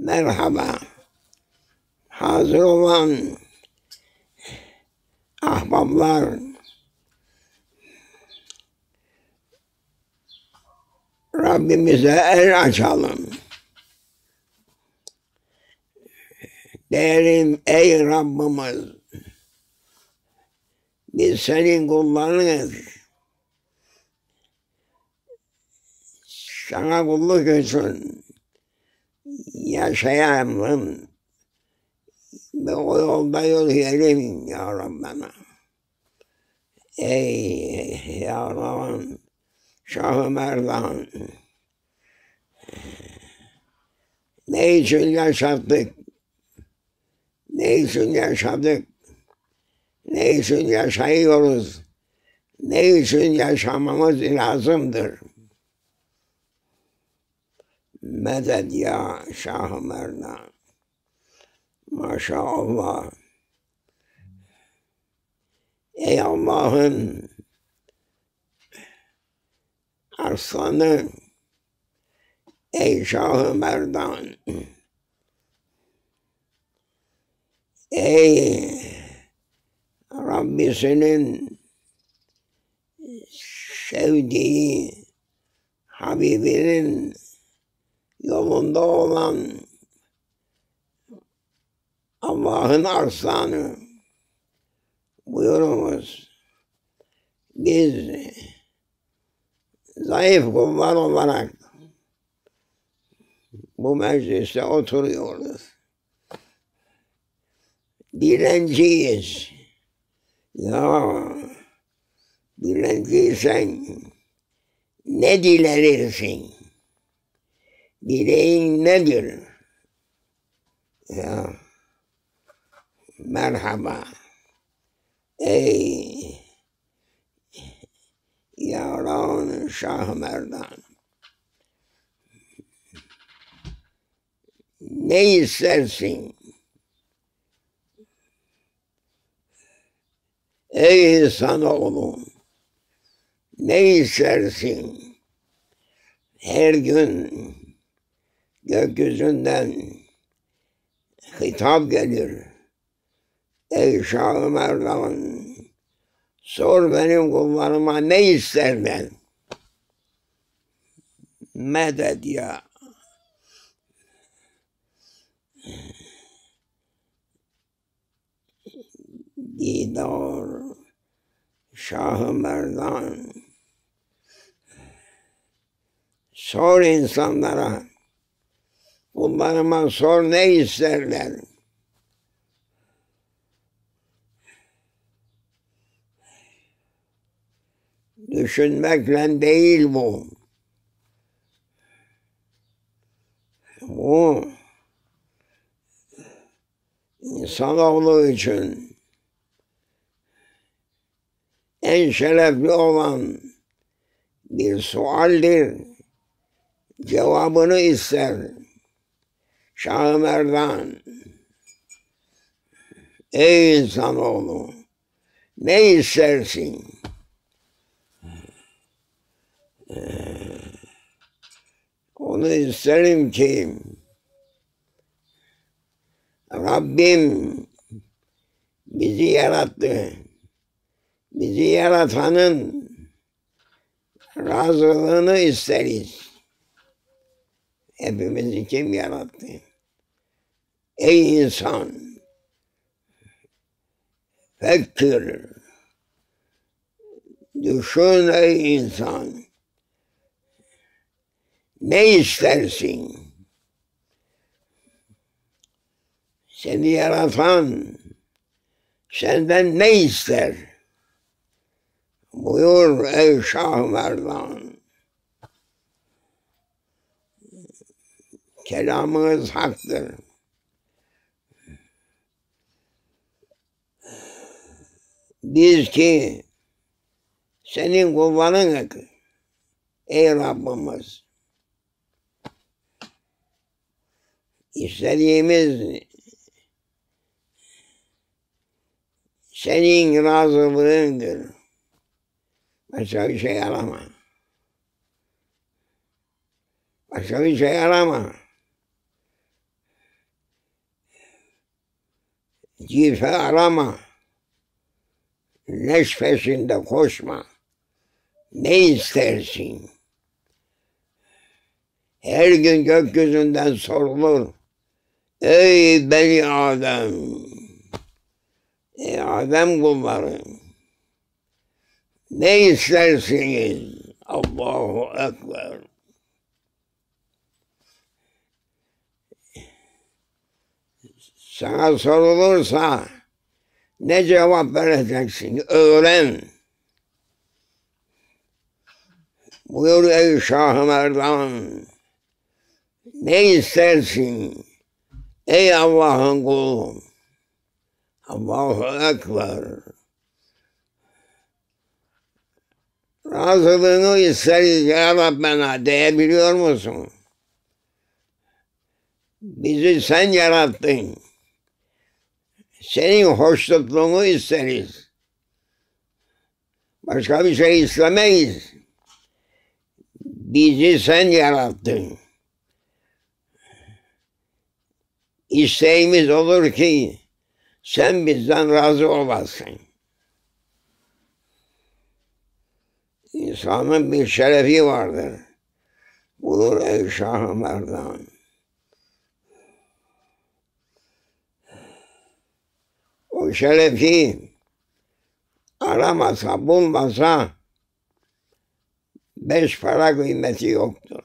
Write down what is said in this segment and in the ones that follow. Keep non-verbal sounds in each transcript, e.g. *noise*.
merhaba. Hazır olan ahbaplar, Rabbimize el açalım. Değerim ey Rabbimiz, biz senin kullarınız. Sana kulluk için yaşayalım ve o yolda yürüyelim ya Rabbana. Ey ya Rabban, Şah-ı Merdan, ne için yaşattık, ne için yaşadık, ne için yaşayıyoruz, ne için yaşamamız lazımdır. Medet ya Şah-ı Merdan. Maşallah. Ey Allah'ın arslanı, ey Şah-ı Merdan, ey Rabbisinin sevdiği Habibinin yolunda olan Allah'ın arslanı buyurunuz. Biz zayıf kullar olarak bu mecliste oturuyoruz. Dilenciyiz. Ya dilenciysen ne dilenirsin? Dileğin nedir? Ya merhaba. Ey yaran Şah Merdan. Ne istersin? Ey insanoğlu, ne istersin? Her gün gökyüzünden hitap gelir. Ey Şah-ı Merdan, sor benim kullarıma ne isterler? Medet ya. Didar Şah-ı Merdan. Sor insanlara, kullarıma sor ne isterler? Düşünmekle değil bu. Bu insanoğlu için en şerefli olan bir sualdir. Cevabını ister. Şah-ı Merdan. Ey insanoğlu, ne istersin? Onu isterim ki Rabbim bizi yarattı. Bizi yaratanın razılığını isteriz. Hepimizi kim yarattı? Ey insan! Fekkir! Düşün ey insan! Ne istersin? Seni yaratan senden ne ister? Buyur ey Şah Merdan. Kelamınız haktır. Biz ki senin kullarınız ey Rabbimiz. İstediğimiz senin razılığındır. Başka bir şey arama. Başka bir şey arama. Cife arama. Leş peşinde koşma. Ne istersin? Her gün gökyüzünden sorulur. Ey beni Adem! Ey Adem kulları! Ne istersiniz? Allahu Ekber. Sana sorulursa ne cevap vereceksin? Öğren. Buyur ey Şah Merdan. Ne istersin? Ey Allah'ın kulu. Allahu Ekber. Razılığını isteriz ya Rabbena diyebiliyor musun? Bizi sen yarattın. Senin hoşnutluğunu isteriz. Başka bir şey istemeyiz. Bizi sen yarattın. İsteğimiz olur ki sen bizden razı olasın. İnsanın bir şerefi vardır. Bulur ey Şah-ı Merdan. O şerefi aramasa, bulmasa beş para kıymeti yoktur.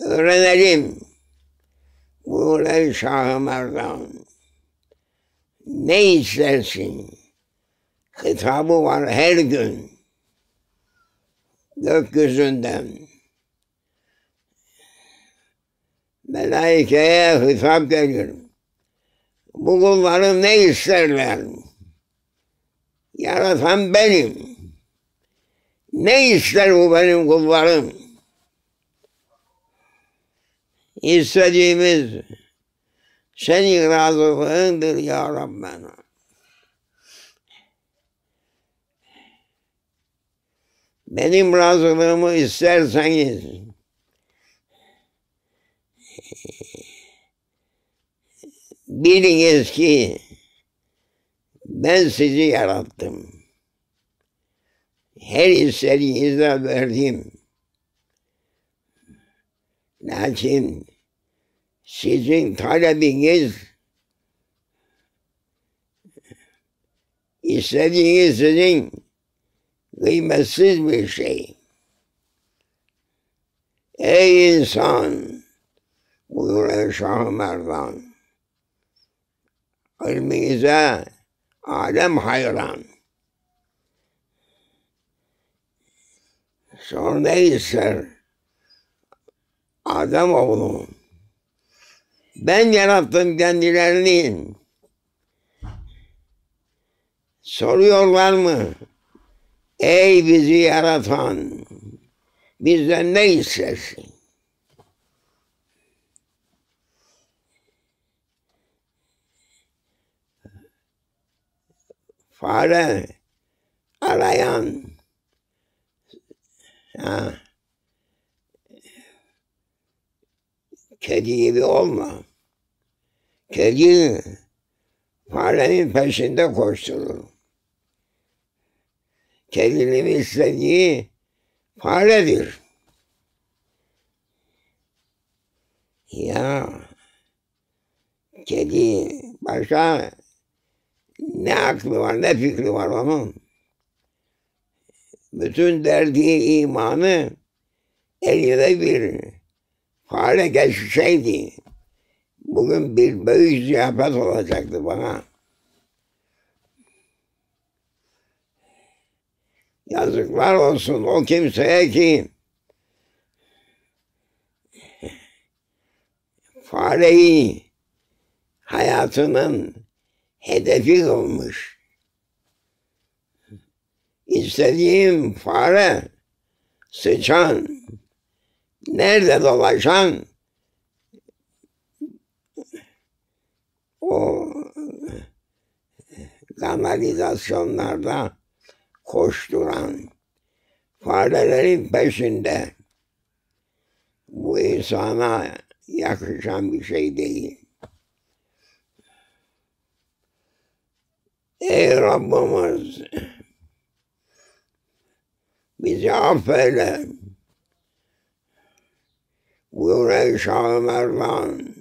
Öğrenelim. Buyur ey Şah-ı Merdan. Ne istersin? Hitabı var her gün. Gökyüzünden. Melaikeye hitap gelir. Bu kullarım ne isterler? Yaratan benim. Ne ister bu benim kullarım? İstediğimiz senin razılığındır ya Rabbena. Benim razılığımı isterseniz biliniz ki ben sizi yarattım. Her istediğinizde verdim. Lakin sizin talebiniz istediğiniz sizin kıymetsiz bir şey. Ey insan! Buyur ey Şah-ı Merdan. Ilminize alem hayran. Sonra ne ister? Adem oğlu. Ben yarattım kendilerini. Soruyorlar mı? Ey bizi yaratan, bizden ne istersin? Fare arayan, ha, kedi gibi olma. Kedi farenin peşinde koşturur. Kedinin istediği faredir. Ya kedi başka ne aklı var ne fikri var onun. Bütün derdi imanı elinde bir fare geçişeydi. Bugün bir büyük ziyafet olacaktı bana. Yazıklar olsun o kimseye ki fareyi hayatının hedefi olmuş. İstediğim fare, sıçan, nerede dolaşan o kanalizasyonlarda koşturan farelerin peşinde bu insana yakışan bir şey değil. Ey Rabbimiz bizi affeyle. Buyur ey Şah-ı Merdan.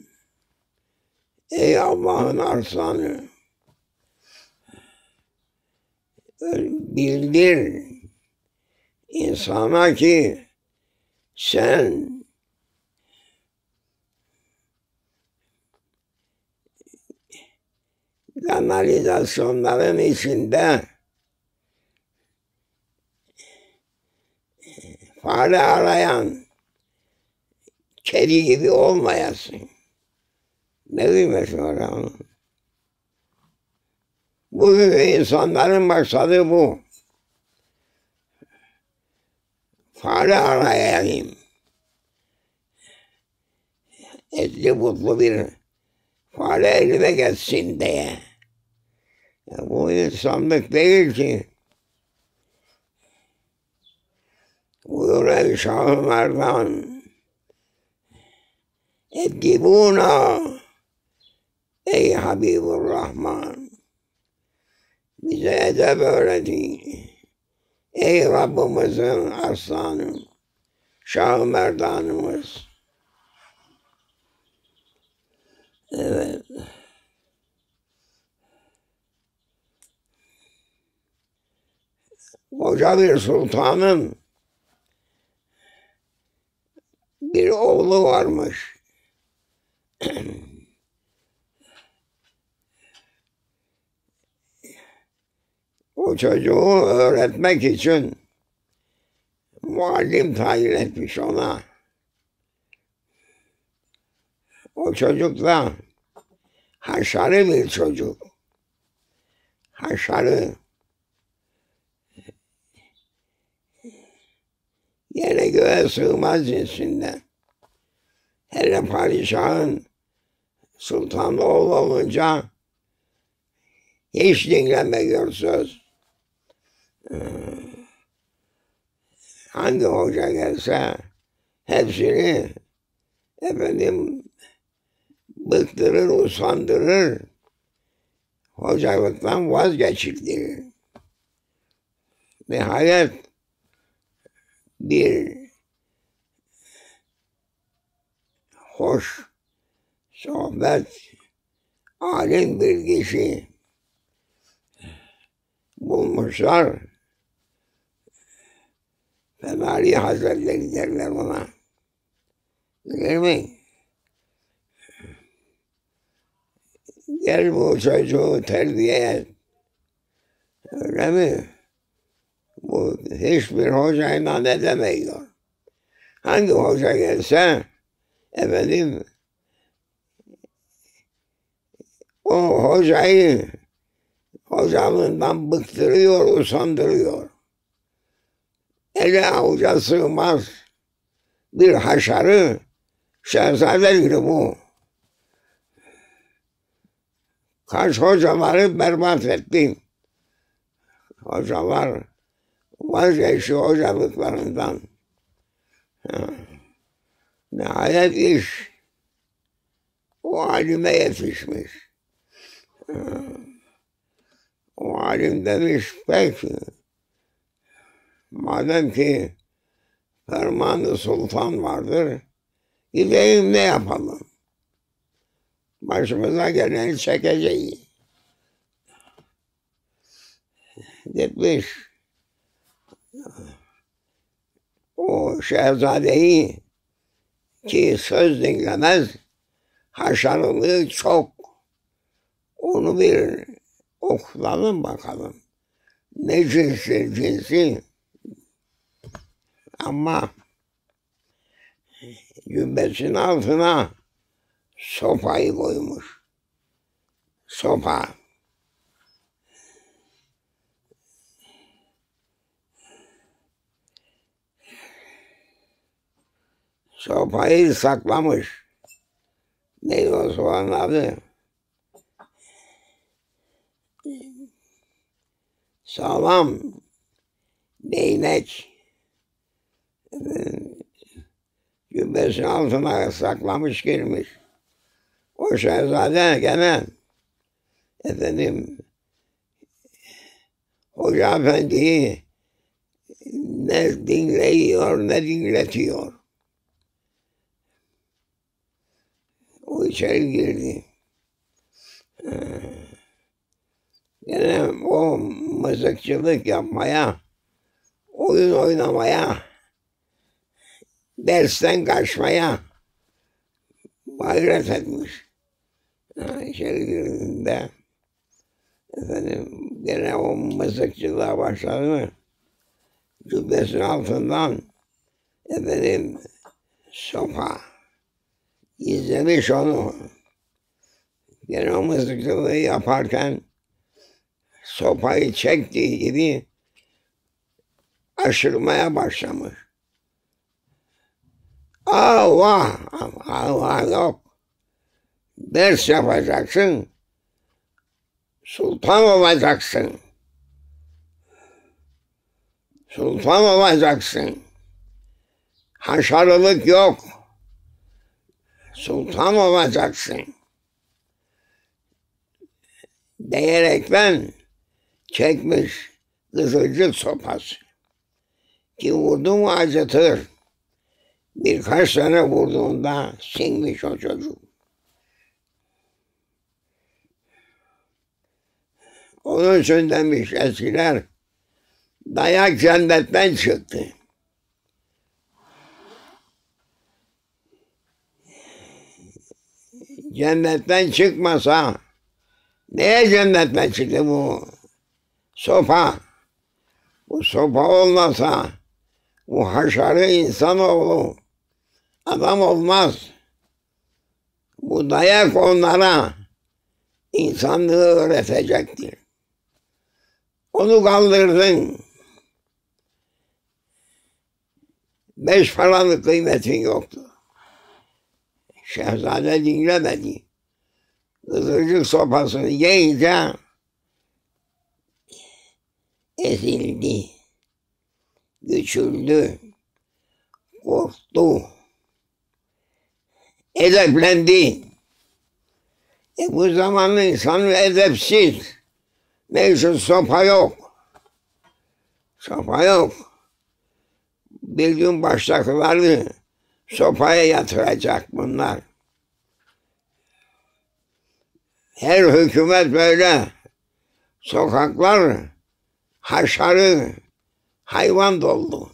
Ey Allah'ın arslanı. Bildir insana ki sen kanalizasyonların içinde fare arayan kedi gibi olmayasın. Ne var onun? Bu insanların maksadı bu. Fare arayayım. Etli butlu bir fare elime geçsin diye. Ya bu insanlık değil ki. Buyur ey Şah-ı Merdan. Edibuna ey Habibur Rahman. Bize edep öğretin. Ey Rabbimizin aslanı, Şah-ı Merdanımız. Evet. Koca bir sultanın bir oğlu varmış. o çocuğu öğretmek için muallim tayin etmiş ona. O çocuk da haşarı bir çocuk. Haşarı. Yere göğe sığmaz cinsinden. Hele padişahın sultan oğlu olunca hiç dinlemiyor söz. Ee, hangi hoca gelse hepsini efendim bıktırır, usandırır, hocalıktan vazgeçirdirir. Nihayet bir hoş sohbet, alim bir kişi bulmuşlar. Femali Hazretleri derler ona. Bilir mi? Gel bu çocuğu terbiye et. Öyle mi? Bu hiçbir hocayla edemiyor. Hangi hoca gelse efendim o hocayı hocalığından bıktırıyor, usandırıyor. Ele avuca sığmaz bir haşarı şehzade gibi bu. Kaç hocaları berbat ettim. Hocalar vazgeçti hocalıklarından. Ha. Nihayet iş o alime yetişmiş. Ha. O alim demiş peki madem ki fermanı sultan vardır gideyim ne yapalım? Başımıza gelen çekeceğiz. Gitmiş o şehzadeyi ki söz dinlemez haşarılığı çok onu bir okuyalım bakalım. Ne cinsi cinsi ama cübbesinin altına sopayı koymuş. Sopa. Sopayı saklamış. Neydi o soğanın adı? Sağlam değnek cübbesinin altına saklamış girmiş. O şehzade gene efendim Hoca Efendi'yi ne dinleyiyor ne dinletiyor. O içeri girdi. Yine o mızıkçılık yapmaya, oyun oynamaya, dersten kaçmaya gayret etmiş. Ha, içeri girdiğinde efendim gene o mızıkçılığa başladı. Cübbesinin altından efendim sopa izlemiş onu. Gene o mızıkçılığı yaparken sopayı çektiği gibi aşırmaya başlamış. Allah, Allah yok. Ders yapacaksın, sultan olacaksın. Sultan olacaksın. Haşarılık yok. Sultan olacaksın. Diyerekten çekmiş kızılcık sopası. Ki vurdu mu acıtır. Birkaç tane vurduğunda sinmiş o çocuk. Onun için demiş eskiler, dayak cennetten çıktı. Cennetten çıkmasa, neye cennetten çıktı bu sopa? Bu sopa olmasa, bu haşarı insanoğlu adam olmaz. Bu dayak onlara insanlığı öğretecektir. Onu kaldırdın. Beş paranın kıymetin yoktu. Şehzade dinlemedi. Kızılcık sopasını yiyince ezildi, güçüldü, korktu, edeplendi. E bu zaman insan edepsiz. İçin sopa yok. Sopa yok. Bir gün baştakileri sopaya yatıracak bunlar. Her hükümet böyle. Sokaklar haşarı, hayvan doldu.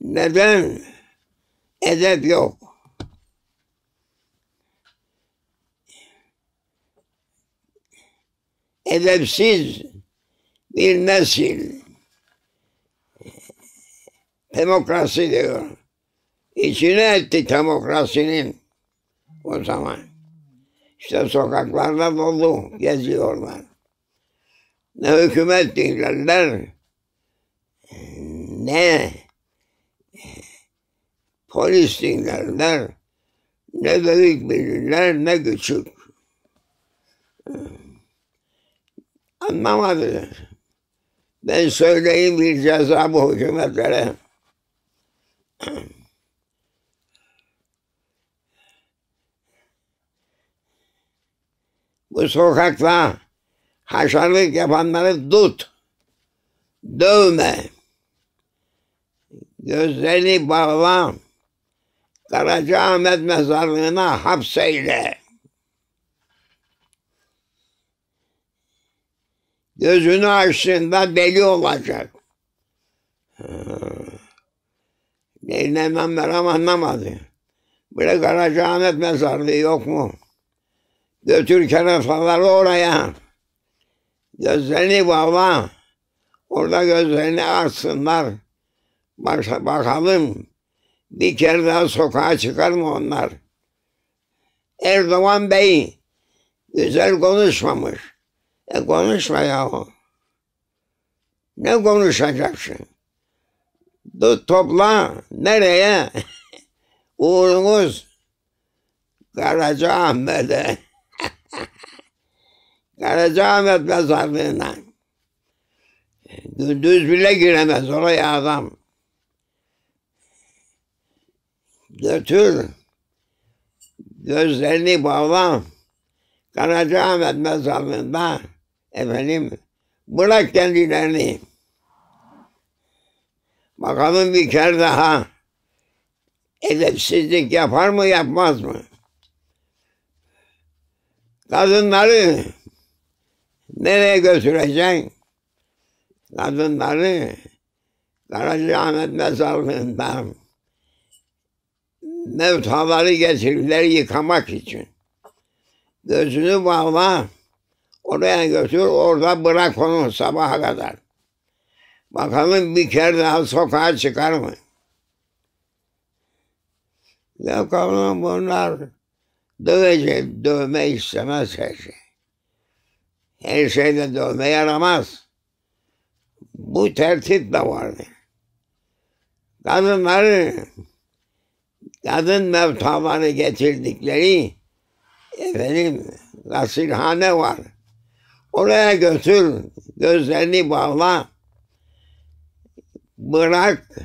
Neden? Edep yok. Edepsiz bir nesil demokrasi diyor. İçine etti demokrasinin o zaman. İşte sokaklarda dolu geziyorlar. Ne hükümet dinlerler, ne polis dinlerler, ne büyük bilirler, ne küçük. Anlamadı. Ben söyleyeyim bir ceza bu hükümetlere. Bu sokakta haşarlık yapanları tut. Dövme. Gözlerini bağla. Karacaahmet mezarlığına hapseyle. Gözünü açtığında deli olacak. Neyle Meryem anlamadı. Böyle Karacaahmet mezarlığı yok mu? Götür kenefaları oraya. Gözlerini bağla. Orada gözlerini açsınlar. Başa bakalım. Bir kere daha sokağa çıkar mı onlar? Erdoğan Bey güzel konuşmamış. E konuşma yahu. Ne konuşacaksın? Tut topla. Nereye? *laughs* Uğrumuz Karacaahmet'e. Karacaahmet mezarlığına. Gündüz bile giremez oraya adam. Götür. Gözlerini bağla. Karacaahmet mezarlığında efendim Bırak kendilerini. Bakalım bir kere daha edepsizlik yapar mı yapmaz mı? Kadınları nereye götüreceksin? Kadınları Karacaahmet mezarlığında mevtaları getirirler yıkamak için. Gözünü bağla, oraya götür, orada bırak onu sabaha kadar. Bakalım bir kere daha sokağa çıkar mı? Bakalım bunlar dövecek, dövme istemez her şey. Her şeyde dövme yaramaz. Bu tertip de vardı. Kadınları, kadın mevtaları getirdikleri efendim gasilhane var. Oraya götür, gözlerini bağla, bırak,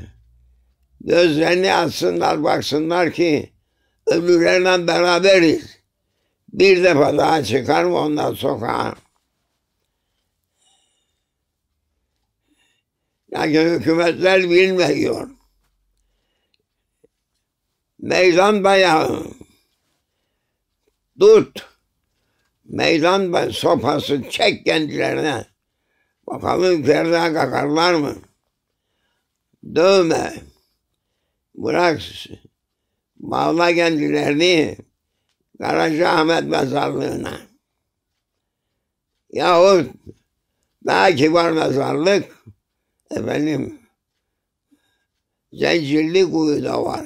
gözlerini açsınlar, baksınlar ki ölülerle beraberiz. Bir defa daha çıkar mı ondan sokağa? Yani hükümetler bilmiyor. Meydan bayağı tut. Meydan sopası çek kendilerine. Bakalım ferda kakarlar mı? Dövme. Bırak. Bağla kendilerini Karacaahmet mezarlığına. Yahut daha kibar mezarlık efendim Zencirli kuyu da var.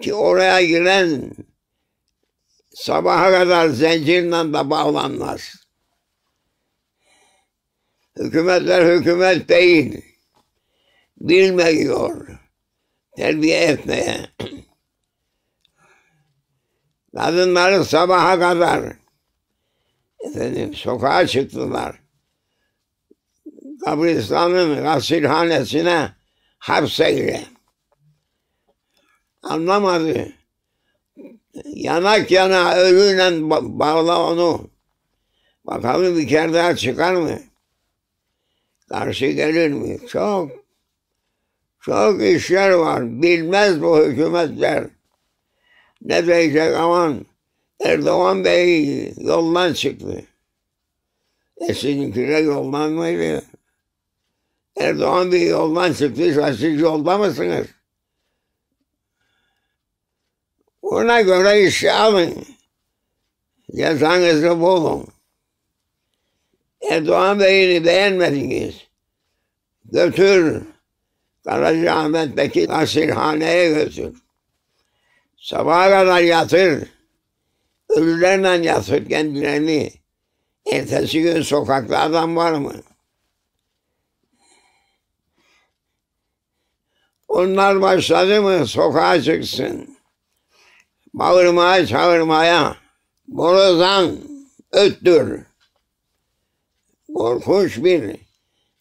Ki oraya giren sabaha kadar zincirle de bağlanmaz. Hükümetler hükümet değil. Bilmiyor. Terbiye etmeye. Kadınları sabaha kadar efendim sokağa çıktılar. Kabristan'ın gasilhanesine hapseyle. Anlamadı. Yanak yana ölüyle bağla onu. Bakalım bir kere daha çıkar mı? Karşı gelir mi? Çok, çok işler var. Bilmez bu hükümetler. Ne diyecek aman Erdoğan Bey yoldan çıktı. E sizinkiler yoldan mıydı? Erdoğan Bey yoldan çıktıysa siz yolda mısınız? Ona göre iş alın. Yatağınızı bulun. Erdoğan Bey'ini beğenmediniz. Götür. Karacaahmet'teki asilhaneye götür. Sabaha kadar yatır. Ölülerle yatır kendilerini. Ertesi gün sokakta adam var mı? Onlar başladı mı sokağa çıksın. Bağırmaya çağırmaya. Borazan öttür. Korkunç bir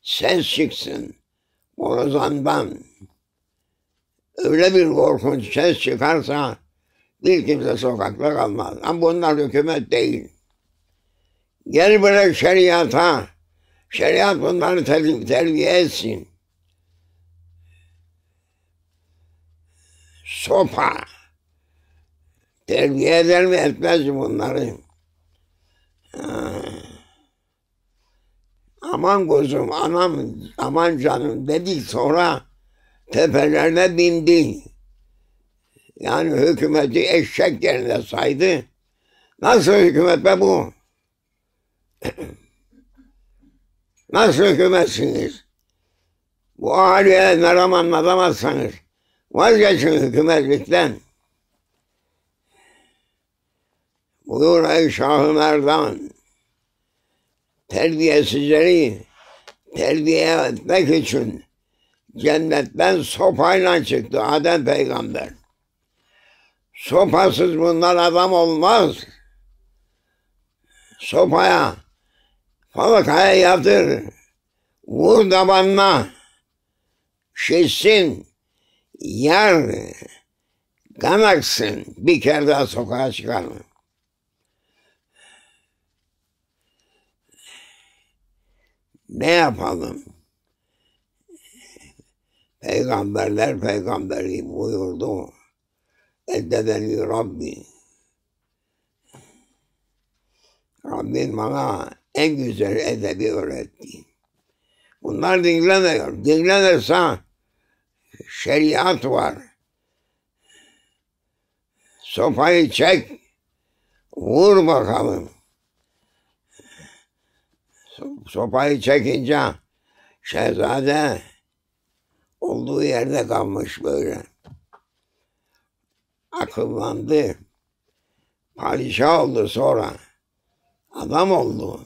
ses çıksın borazandan. Öyle bir korkunç ses çıkarsa bir kimse sokakta kalmaz. Ama bunlar hükümet değil. Gel bırak şeriata. Şeriat bunları ter terbiye etsin. Sopa. Terbiye eder mi etmez bunları? Aman kuzum, anam, aman canım dedik sonra tepelerine bindi. Yani hükümeti eşek yerine saydı. Nasıl hükümet be bu? Nasıl hükümetsiniz? Bu ahaliye meram anlatamazsanız vazgeçin hükümetlikten. Buyur ey Şahı Merdan, terbiyesizleri terbiye etmek için cennetten sopayla çıktı Adem peygamber. Sopasız bunlar adam olmaz. Sopaya, falakaya yatır, vur tabanına, şişsin, yar, kan aksın, bir kere daha sokağa çıkarma. Ne yapalım? Peygamberler peygamberi buyurdu. Eddedeni Rabbi. Rabbim bana en güzel edebi öğretti. Bunlar dinlemiyor. Dinlenirse şeriat var. Sopayı çek, vur bakalım. Sopayı çekince şehzade olduğu yerde kalmış böyle. Akıllandı. Padişah oldu sonra. Adam oldu.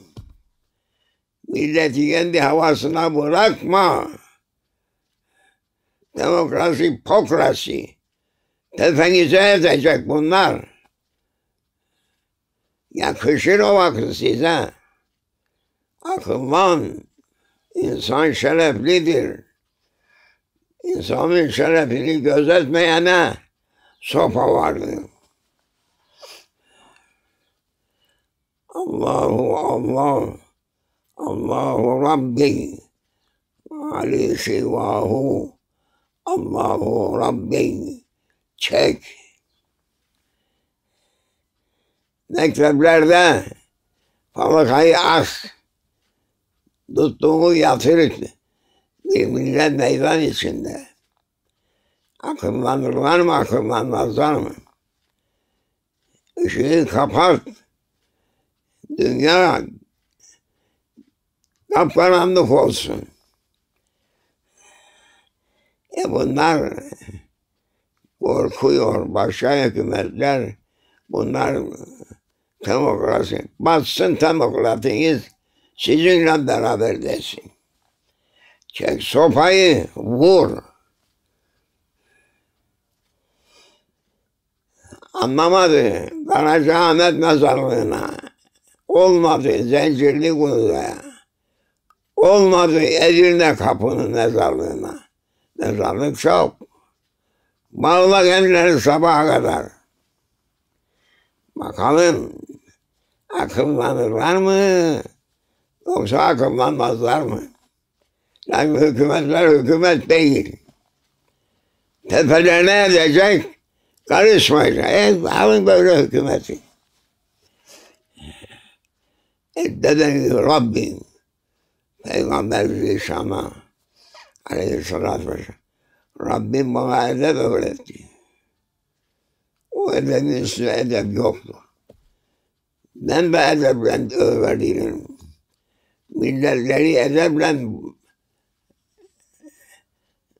Milleti kendi havasına bırakma. Demokrasi, pokrasi. Tefenize edecek bunlar. Yakışır o vakit size. Akıllan. İnsan şereflidir. İnsanın şerefini gözetmeyene sopa vardır. Allahu Allah. Allahu Rabbi. Ali sivahu. Allahu Rabbi. Çek. Mekteplerde falakayı aç. Tuttuğu yatır bir millet meydan içinde. Akıllanırlar mı akıllanmazlar mı? Işığı kapat. Dünya kapkaranlık olsun. E bunlar korkuyor başka hükümetler bunlar demokrasi batsın demokratiniz sizinle beraber desin. Çek sopayı vur. Anlamadı. Karaca Ahmet mezarlığına. Olmadı Zencirli Kulu'ya. Olmadı Edirne Kapı'nın mezarlığına. Mezarlık çok. Bağla kendileri sabaha kadar. Bakalım akıllanırlar mı? Yoksa akıllanmazlar mı? Yani hükümetler hükümet değil. Tepelerine edecek, karışmayacak. E, alın böyle hükümeti. Eddeden Rabbim. Peygamber Zişan'a aleyhissalatü vesselam. Rabbim bana edep öğretti. O edebin üstüne edep yoktu. Ben de edeple öğrenirim. Milletleri edeple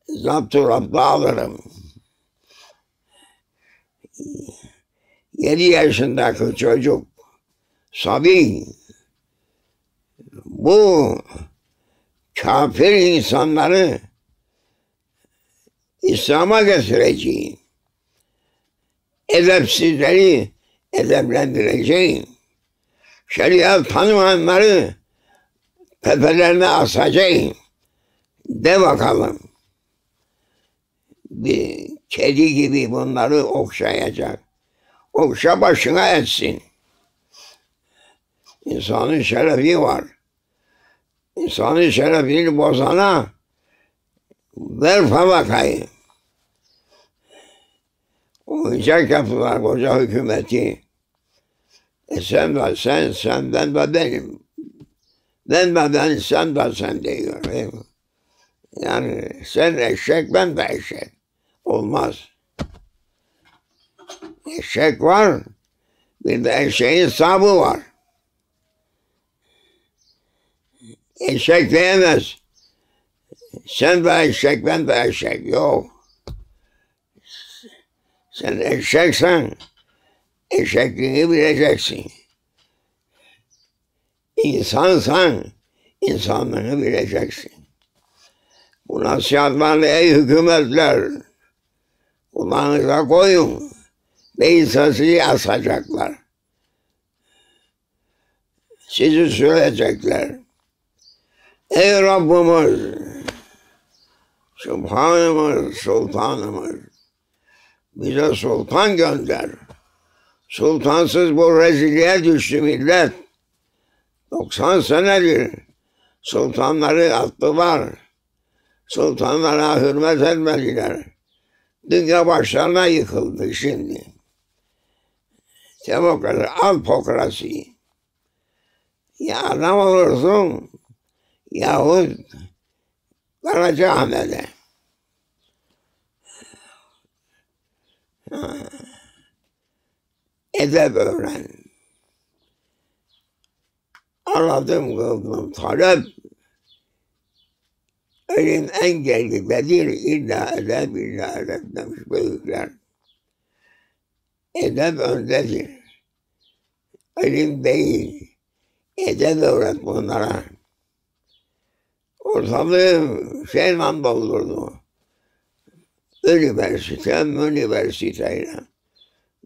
zaptı rapta alırım. Yedi yaşındaki çocuk, Sabi, bu kafir insanları İslam'a getireceğim. Edepsizleri edeplendireceğim. Şeriat tanımayanları tepelerine asacağım. De bakalım. Bir kedi gibi bunları okşayacak. Okşa başına etsin. İnsanın şerefi var. İnsanın şerefini bozana ver falakayı. Oyuncak yaptılar koca hükümeti. E sen de sen, sen ben de benim. Ben de ben, sen de sen diyor. Yani sen eşek, ben de eşek. Olmaz. Eşek var, bir de eşeğin sabı var. Eşek diyemez. Sen de eşek, ben de eşek. Yok. Sen eşeksen eşekliğini bileceksin. İnsansan insanlığını bileceksin. Bu nasihatlarla ey hükümetler kulağınıza koyun. Değilse sizi asacaklar. Sizi sürecekler. Ey Rabbimiz, Subhanımız, Sultanımız, bize sultan gönder. Sultansız bu rezilliğe düştü millet. 90 senedir Sultanları attılar. Sultanlara hürmet etmediler. Dünya başlarına yıkıldı şimdi. Demokrasi, alpokrasi. Ya adam olursun yahut Karacaahmet'e. Edep öğren. Aradım kıldım talep. Elim en gelgilidir illa edep illa edep demiş büyükler. Edep öndedir. Elim değil. Edep öğret bunlara. Ortalığı şeyle doldurdu. Üniversite, üniversiteyle.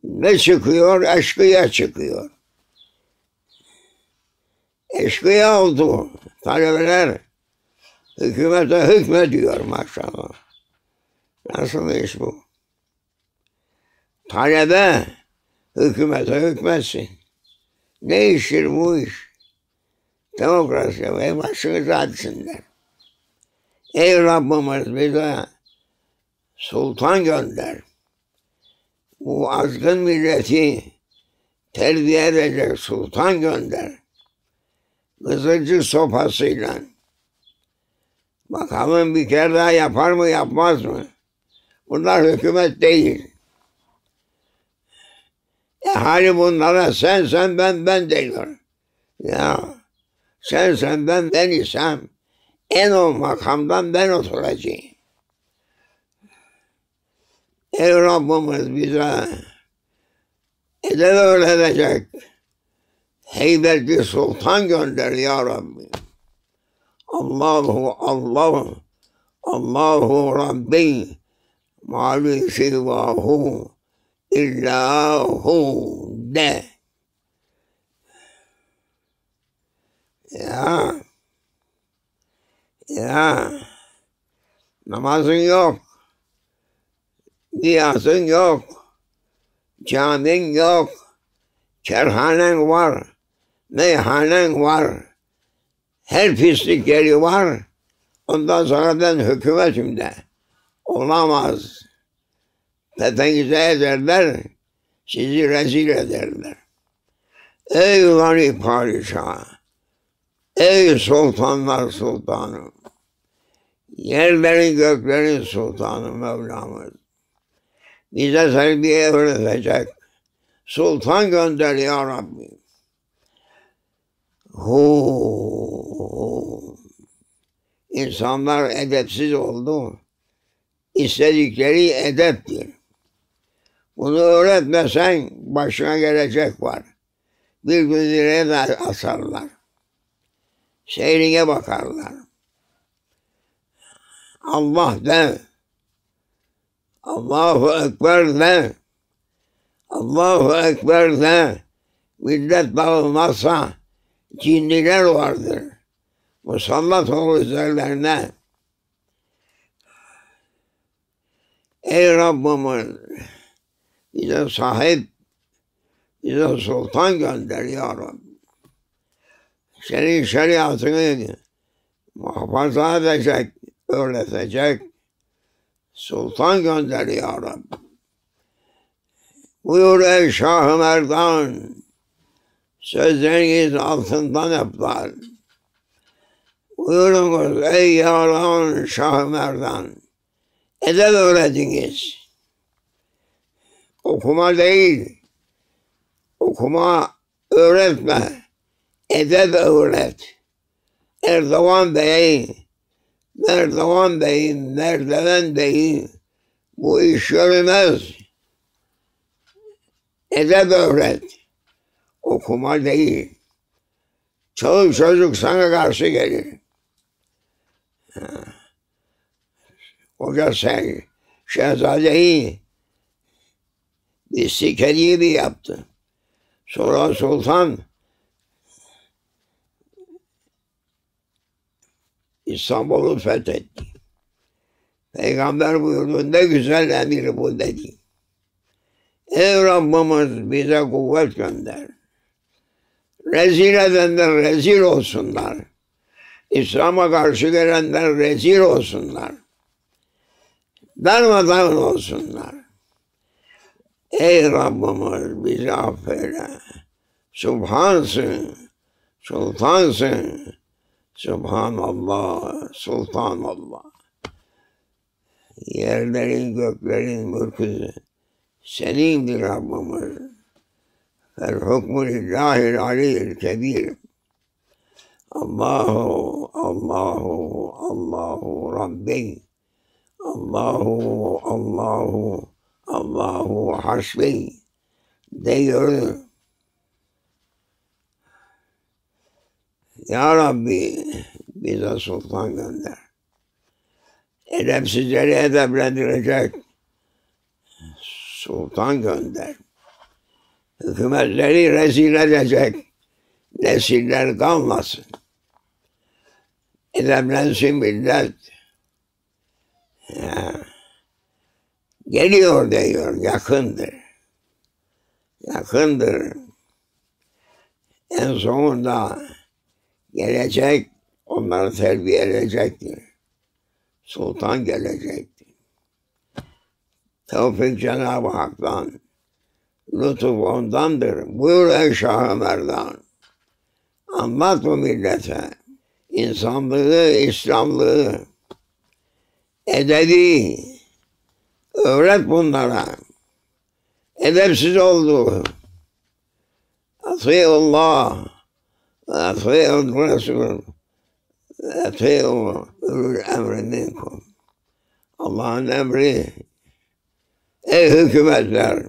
Ne çıkıyor? Eşkıya çıkıyor. Eşkıya oldu. Talebeler hükümete hükmediyor maşallah. Nasıl iş bu? Talebe hükümete hükmetsin. Ne iştir bu iş? Demokrasi ve başınıza açsınlar. Ey Rabbimiz bize sultan gönder. Bu azgın milleti terbiye edecek sultan gönder. Kızılcı sopasıyla. Bakalım bir kere daha yapar mı yapmaz mı? Bunlar hükümet değil. E hani bunlara sen sen ben ben diyor. Ya sen sen ben ben isem en o makamdan ben oturacağım. Ey Rabbimiz bize edep öğretecek heybetli sultan gönder ya Rabbi. Allahu Allah Allahu Rabbi mali sivahu illahu de. Ya. Ya. Namazın yok. Niyazın yok. Camin yok. Kerhanen var. Meyhanen var. Her pislik yeri var. Ondan sonra hükümetimde. Olamaz. Tepenize ederler. Sizi rezil ederler. Ey gani padişah. Ey sultanlar sultanı. Yerlerin göklerin sultanı Mevlamız. Bize terbiye öğretecek. Sultan gönder ya Rabbi. Hu. İnsanlar edepsiz oldu. İstedikleri edeptir. Bunu öğretmesen başına gelecek var. Birbirlerine de asarlar. Seyrine bakarlar. Allah de. Allahu Ekber de. Allahu Ekber de. Millet dağılmazsa cinniler vardır. Musallat olur üzerlerine. Ey Rabbimiz bize sahip, bize sultan gönder ya Rabbi. Senin şeriatını muhafaza edecek, öğretecek sultan gönder ya. Buyur ey Şah-ı Merdan, sözleriniz altından yaplar. Buyurunuz ey yalan Şah-ı Merdan, edep öğretiniz. Okuma değil, okuma öğretme, edep öğret. Erdoğan Bey, Merdoğan Bey, Merdeven Bey bu iş yürümez. Edep öğret. Okuma değil. Çoluk çocuk sana karşı gelir. Hoca sen şehzadeyi bir sikeri gibi yaptı. Sonra sultan İstanbul'u fethetti. Peygamber buyurdu ne güzel emir bu dedi. Ey Rabbimiz bize kuvvet gönder. Rezil edenler rezil olsunlar. İslam'a karşı gelenler rezil olsunlar. Darmadağın olsunlar. Ey Rabbimiz bizi affeyle. Subhansın, sultansın. Subhanallah, sultanallah. Yerlerin göklerin mülkü senindir Rabbimiz. Fel hukmu lillahil aliyyil kebir. Allahu, Allahu, Allahu Rabbi. Allahu, Allahu, Allahu hasbi diyor. Ya Rabbi bize sultan gönder. Edepsizleri edeplendirecek sultan gönder. Hükümetleri rezil edecek nesiller kalmasın. Edeplensin millet. Geliyor diyor, yakındır. Yakındır. En sonunda gelecek, onları terbiye edecektir. Sultan gelecektir. Tevfik Cenab-ı Hak'tan, lütuf ondandır. Buyur ey Şah-ı Merdan. Anlat bu millete. insanlığı, İslamlığı, edebi, öğret bunlara. Edepsiz oldu. Atıyullah Resul ve atıyul ulul emri minkum. Allah'ın emri. Ey hükümetler!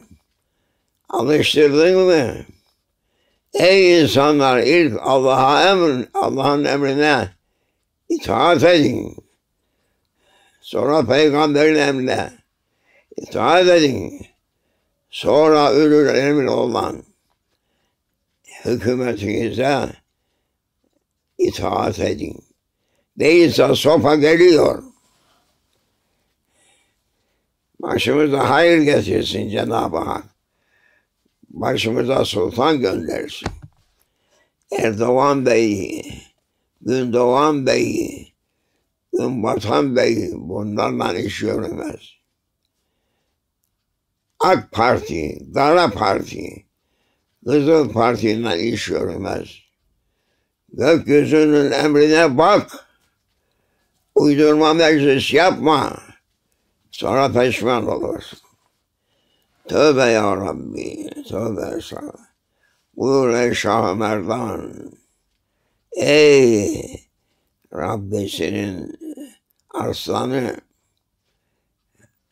Alıştırdın mı? Ey insanlar ilk Allah'a emr, Allah'ın emrine itaat edin. Sonra peygamberin emrine itaat edin. Sonra ülül emir olan hükümetinize itaat edin. Değilse sopa geliyor. Başımıza hayır getirsin Cenab-ı Hak. Başımıza sultan göndersin. Erdoğan Bey, Gündoğan Bey, Günbatan Bey bunlarla iş yürümez. AK Parti, Kara Parti, Kızıl Parti'yle iş yürümez. Gökyüzünün emrine bak. Uydurma meclis yapma. Sonra peşman olursun. Tövbe ya Rabbi, tövbe estağfurullah. Buyur ey Şah Merdan. Ey Rabbisinin arslanı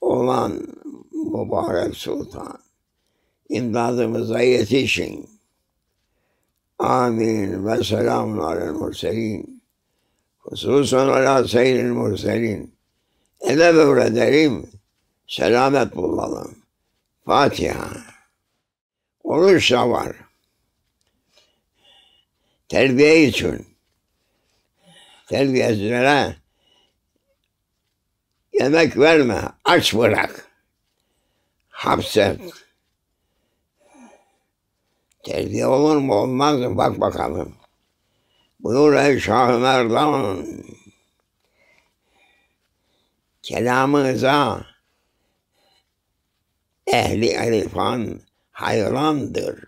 olan mübarek sultan. İmdadımıza yetişin. Amin ve selamun alel murselin. Hususan ala seyyidil murselin. Ele böyle derim, selamet bulalım. Fatiha. Oruç da var. Terbiye için. Terbiyesizlere yemek verme, aç bırak. Hapset. Terbiye olur mu olmaz mı? Bak bakalım. Buyur ey Şah-ı Merdan. Kelamınıza ehli irfan hayrandır.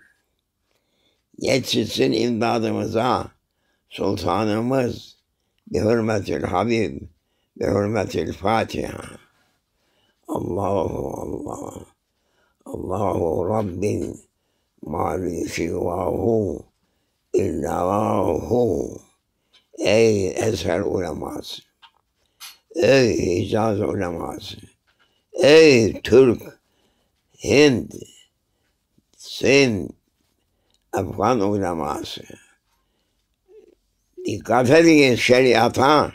Yetişsin imdadımıza sultanımız bi hürmetil Habib bi hürmetil Fatiha. Allahu Allah. Allahu Rabbin mali sivahu illahu. Ey eser uleması. Ey Hicaz uleması. Ey Türk Hind, Sind, Afgan uleması. Dikkat edin şeriata.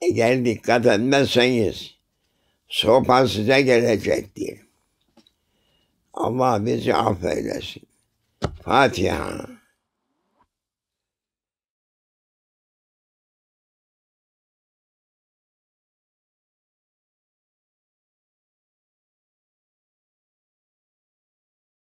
Eğer dikkat etmezseniz sopa size gelecektir. Allah bizi affeylesin. Fatiha.